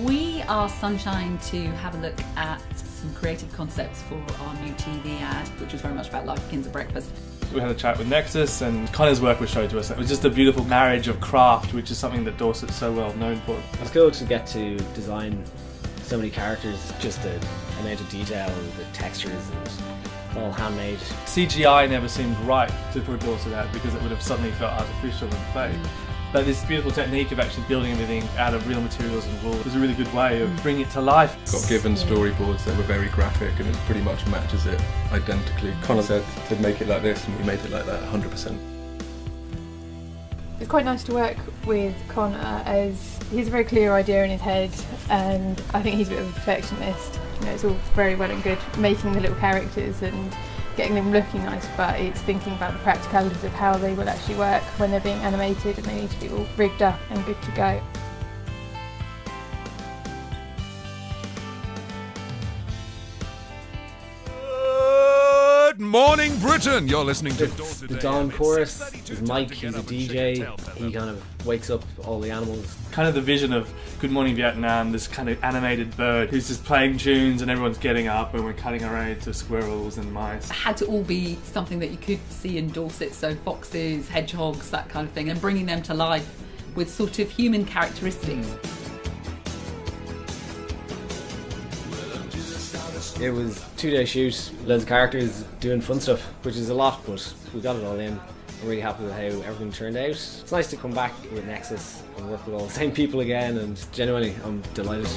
We asked Sunshine to have a look at some creative concepts for our new TV ad, which was very much about life begins at breakfast. We had a chat with Nexus, and Conor's work was shown to us. It was just a beautiful marriage of craft, which is something that Dorset's so well known for. It's cool to get to design so many characters, just the amount of detail, the textures, and all handmade. CGI never seemed right to put Dorset out because it would have suddenly felt artificial and fake. But this beautiful technique of actually building everything out of real materials and wool was a really good way of bringing it to life. Got given storyboards that were very graphic and it pretty much matches it identically. Conor said to make it like this and we made it like that 100%. It's quite nice to work with Conor as he has a very clear idea in his head and I think he's a bit of a perfectionist. You know, it's all very well and good making the little characters and getting them looking nice, but it's thinking about the practicalities of how they will actually work when they're being animated and they need to be all rigged up and good to go. Morning, Britain. You're listening to It's the Dawn Chorus is Mike, he's a DJ. He kind of wakes up all the animals. Kind of the vision of Good Morning Vietnam, this kind of animated bird who's just playing tunes and everyone's getting up and we're cutting our way to squirrels and mice. It had to all be something that you could see in Dorset, so foxes, hedgehogs, that kind of thing, and bringing them to life with sort of human characteristics. Mm. It was two day shoot, loads of characters doing fun stuff, which is a lot, but we got it all in. I'm really happy with how everything turned out. It's nice to come back with Nexus and work with all the same people again, and genuinely, I'm delighted.